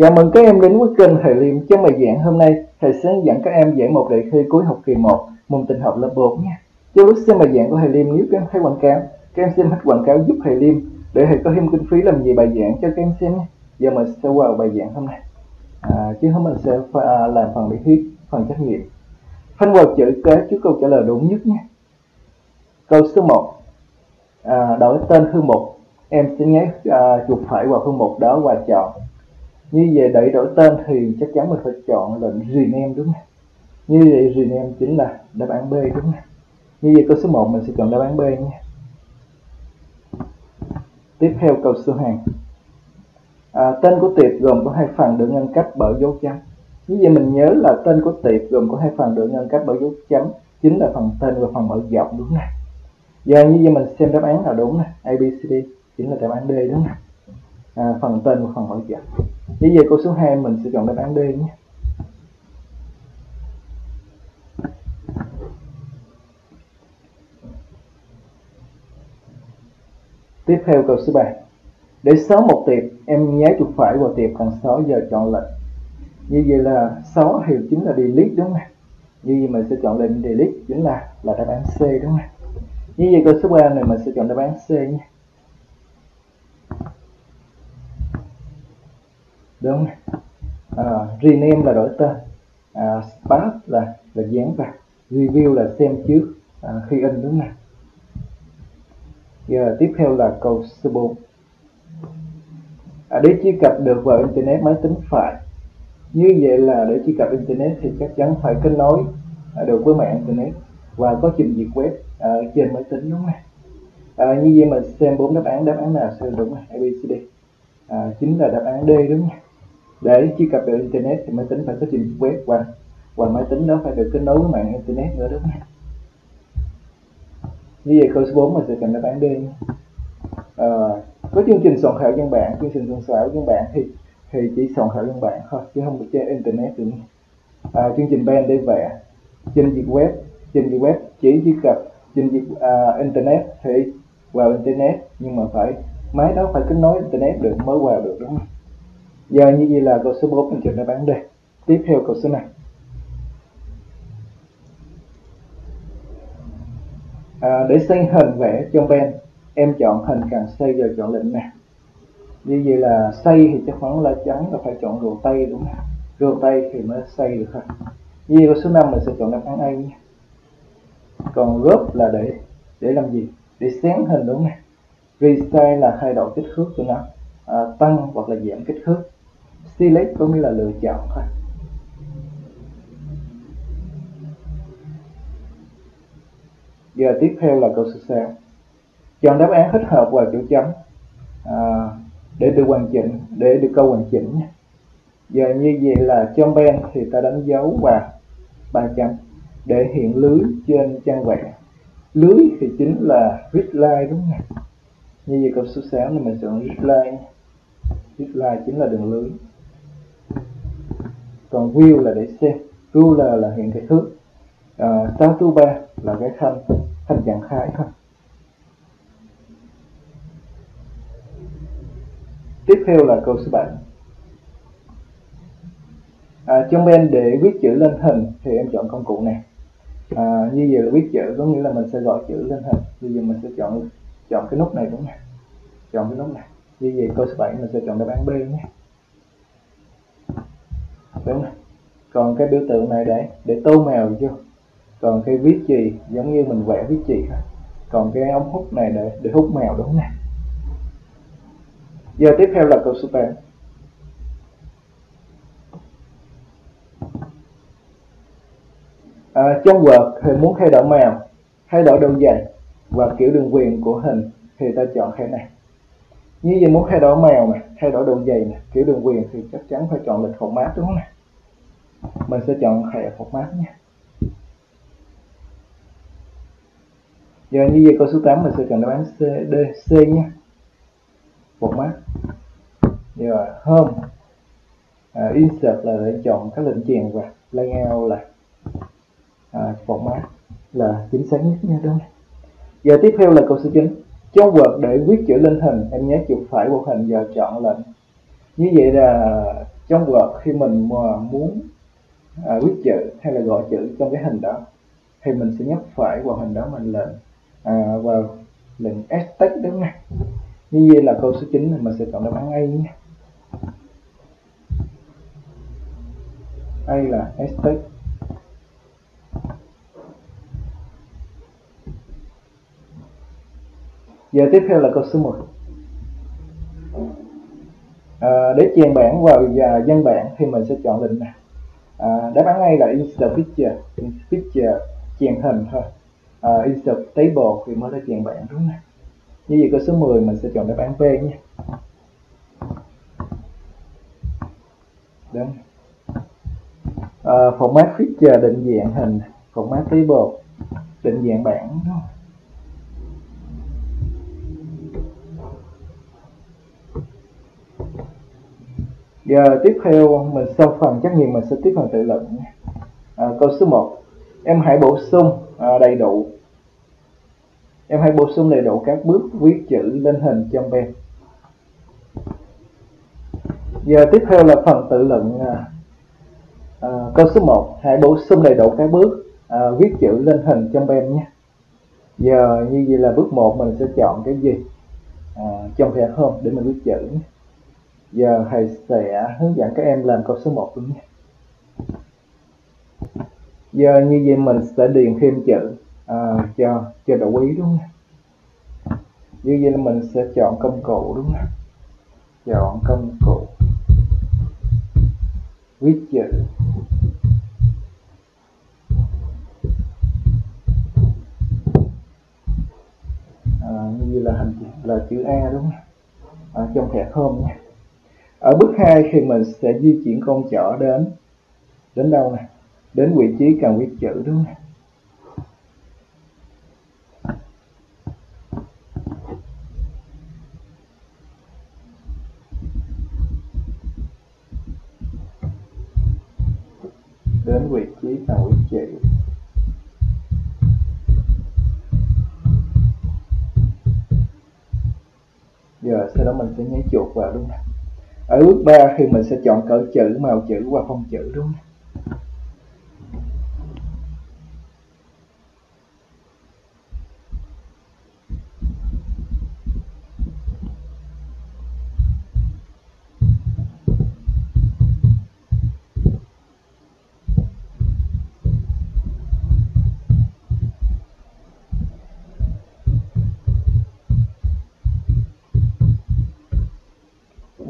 Chào mừng các em đến với kênh Thầy Liêm. Trong bài giảng hôm nay, thầy sẽ hướng dẫn các em giải một đề thi cuối học kỳ 1, môn tình học lớp 4 nha. cho lúc xem bài giảng của thầy Liêm, nếu các em thấy quảng cáo, các em xem hết quảng cáo giúp thầy Liêm để thầy có thêm kinh phí làm gì bài giảng cho các em xem nhé. Giờ mình sẽ vào bài giảng hôm nay. À, chứ hôm mình sẽ à, làm phần lý thuyết, phần trắc nghiệm. Phân vào chữ kế trước câu trả lời đúng nhất nhé. Câu số 1. À, đổi tên thư mục. Em sẽ nhấn à, chuột phải vào thư mục đó và chọn như vậy để đổi tên thì chắc chắn mình phải chọn lệnh rename đúng không? Như vậy rename chính là đáp án B đúng không? Như vậy câu số 1 mình sẽ chọn đáp án B nhé. Tiếp theo câu số 2 à, tên của tiệp gồm có hai phần được ngăn cách bởi dấu chấm. Như vậy mình nhớ là tên của tiệp gồm có hai phần được ngăn cách bởi dấu chấm chính là phần tên và phần mở dọc đúng không? Giờ như vậy mình xem đáp án nào đúng nè. ABCD chính là đáp án D đúng không? À, phần tên và phần hội dọc như vậy câu số 2 mình sẽ chọn đáp án D nhé. Tiếp theo câu số 3 Để xóa một tiệp, em nháy chuột phải vào tiệp cần xóa giờ chọn lệnh Như vậy là xóa thì chính là delete đúng không? Như vậy mình sẽ chọn lệnh delete chính là là đáp án C đúng không? Như vậy câu số 3 này mình sẽ chọn đáp án C nhé. Đúng không? À, rename là đổi tên. À, spark là là dán vào. Review là xem trước à, khi in đúng không giờ tiếp theo là câu số 4 à, để truy cập được vào internet máy tính phải. Như vậy là để truy cập internet thì chắc chắn phải kết nối à, được với mạng internet và có trình duyệt web ở trên máy tính đúng không à, như vậy mình xem bốn đáp án đáp án nào sẽ đúng ABCD à, chính là đáp án D đúng không để truy cập được internet thì máy tính phải có trình web và và máy tính đó phải được kết nối với mạng internet nữa đúng không như vậy câu số 4 mình sẽ cần đáp án D à, có chương trình soạn thảo văn bản chương trình soạn khảo văn bản thì thì chỉ soạn thảo văn bản thôi chứ không được trên internet được. À, chương trình band để vẽ. Trên duyệt web trên duyệt web chỉ truy cập trên duyệt uh, ờ, internet thì vào internet nhưng mà phải máy đó phải kết nối internet được mới vào được đúng không giờ như vậy là câu số 4 mình chuyển đáp bán đề tiếp theo câu số này. À, để xây hình vẽ trong pen em chọn hình càng xây giờ chọn lệnh nè. Như vậy là xây thì chắc chắn là trắng là phải chọn rượu tay đúng không rượu tay thì mới xây được thôi. Như vậy câu số 5 mình sẽ chọn đáp án A nhé. Còn group là để để làm gì? Để xén hình đúng không resize là thay đổi kích thước của nó. À, tăng hoặc là giảm kích thước select có nghĩa là lựa chọn thôi. Giờ tiếp theo là câu số 6 chọn đáp án thích hợp vào chỗ chấm à, để được hoàn chỉnh để được câu hoàn chỉnh nhé giờ như vậy là trong bên thì ta đánh dấu và ba chấm để hiện lưới trên trang vẽ lưới thì chính là grid line đúng không như vậy câu số 6 thì mình chọn grid line grid line chính là đường lưới còn view là để xem. Ruler là hiện cái thước uh, à, status là cái thanh thanh trạng thái thôi. Tiếp theo là câu số 7 à, trong bên để viết chữ lên hình thì em chọn công cụ này. À, như vậy là viết chữ có nghĩa là mình sẽ gọi chữ lên hình. Bây giờ mình sẽ chọn chọn cái nút này đúng không chọn cái nút này. Như vậy câu số 7 mình sẽ chọn đáp án B nhé đúng. Không? còn cái biểu tượng này để để tô màu chưa còn cái viết chì giống như mình vẽ viết chì còn cái ống hút này để để hút mèo đúng nè? Giờ tiếp theo là câu số 8 à, trong Word thì muốn thay đổi màu thay đổi độ dày và kiểu đường viền của hình thì ta chọn cái này. Như vậy muốn thay đổi màu này thay đổi độ dày này kiểu đường viền thì chắc chắn phải chọn lịch format đúng không này mình sẽ chọn hệ format nha. Giờ như vậy câu số 8 mình sẽ chọn đáp án C, D, C nha. Format. Giờ home. À, insert là để chọn các lệnh chèn và layout là à, format là chính xác nhất nha đúng không? Giờ tiếp theo là câu số 9 trong Word để viết chữ lên hình em nhớ chuột phải một hình giờ chọn lệnh. Như vậy là trong Word khi mình mà muốn à, viết chữ hay là gọi chữ trong cái hình đó thì mình sẽ nhấp phải vào hình đó mình lệnh à, vào lệnh Extract đúng không như vậy là câu số 9 mình sẽ chọn đáp án A nhé. A là Extract giờ tiếp theo là câu số 10 à, để chèn bản vào và dân bản thì mình sẽ chọn lệnh này à, đáp án A là insert picture. Picture chèn hình thôi. À, insert table thì mới là chèn bảng đúng không? Như vậy câu số 10 mình sẽ chọn đáp án B nhé. Đúng. À, format picture định dạng hình. Format table định dạng bảng đúng không? Giờ tiếp theo mình sau phần trắc nghiệm mình sẽ tiếp phần tự luận. À, câu số 1 em hãy bổ sung à, đầy đủ. Em hãy bổ sung đầy đủ các bước viết chữ lên hình trong bên giờ tiếp theo là phần tự luận à, à, câu số 1 hãy bổ sung đầy đủ các bước à, viết chữ lên hình trong bên nhé. Giờ như vậy là bước 1 mình sẽ chọn cái gì à, trong thẻ hôm để mình viết chữ nhé giờ thầy sẽ hướng dẫn các em làm câu số 1 luôn nhé. Giờ như vậy mình sẽ điền thêm chữ à, cho cho đủ ý đúng không? Như vậy là mình sẽ chọn công cụ đúng không? Chọn công cụ viết chữ. À, như vậy là hình là chữ A đúng không? À, trong thẻ thơm nha ở bước 2 thì mình sẽ di chuyển con chỏ đến đến đâu nè? Đến vị trí cần viết chữ đúng không đến vị trí cần viết chữ. Giờ sau đó mình sẽ nhấn chuột vào đúng không ở bước 3 thì mình sẽ chọn cỡ chữ, màu chữ và phông chữ, đúng không?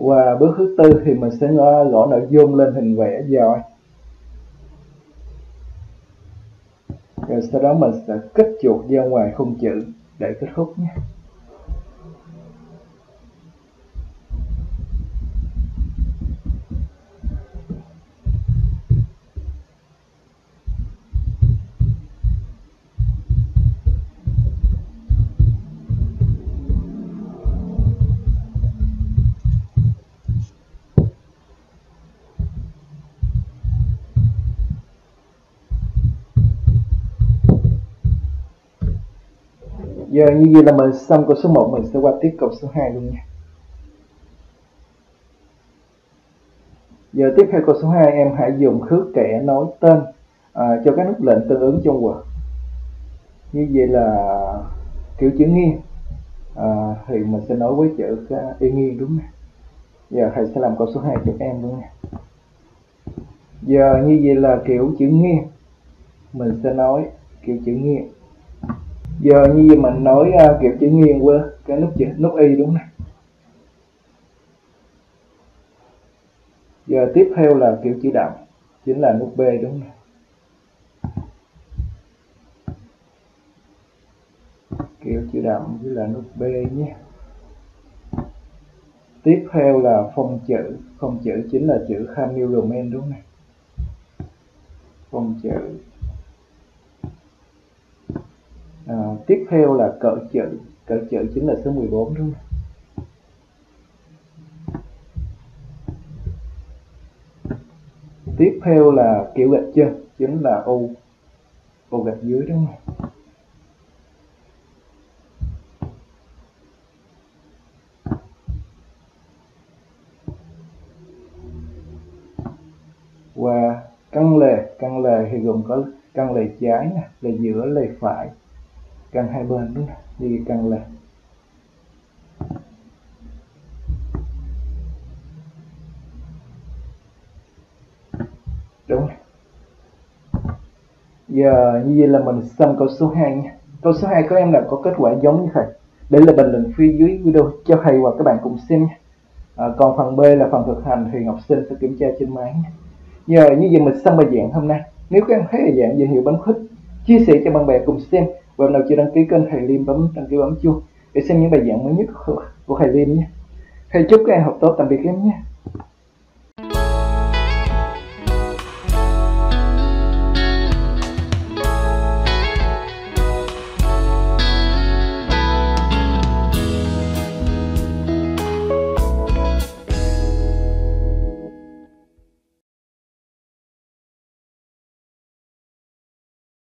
Và bước thứ tư thì mình sẽ ờ, gõ nội dung lên hình vẽ rồi. Rồi sau đó mình sẽ kích chuột ra ngoài khung chữ để kết thúc nhé. Giờ như vậy là mình xong câu số 1 mình sẽ qua tiếp câu số 2 luôn nha. Giờ tiếp theo câu số 2 em hãy dùng khước kẻ nói tên à, cho các nút lệnh tương ứng trong Word. Như vậy là kiểu chữ nghiêng à, thì mình sẽ nói với chữ à, y nghiêng đúng không giờ thầy sẽ làm câu số 2 cho em luôn nha giờ như vậy là kiểu chữ nghiêng mình sẽ nói kiểu chữ nghiêng giờ như mình nói uh, kiểu chữ nghiêng qua cái nút chữ nút y đúng này giờ tiếp theo là kiểu chữ đậm chính là nút b đúng này kiểu chữ đậm chính là nút b nhé. Tiếp theo là phông chữ phông chữ chính là chữ Camille Roman đúng này phông chữ à, tiếp theo là cỡ chữ cỡ chữ chính là số 14 đúng không? Tiếp theo là kiểu gạch chân chính là u u gạch dưới đúng không? Và căn lề căn lề thì gồm có căn lề trái nè lề giữa lề phải căn hai bên đúng không đi căn là đúng. Giờ như vậy là mình xong câu số 2 nha. Câu số 2 các em là có kết quả giống như thầy. Để là bình luận phía dưới video. Cho thầy và các bạn cùng xem nha. À, còn phần B là phần thực hành thì học sinh sẽ kiểm tra trên máy nha. Nhờ như vậy mình xong bài giảng hôm nay. Nếu các em thấy bài giảng dễ hiểu bấm thích chia sẻ cho bạn bè cùng xem và nào chưa đăng ký kênh thầy Liêm bấm đăng ký bấm chuông để xem những bài giảng mới nhất của thầy Liêm nhé. Thầy chúc các em học tốt, tạm biệt em nhé.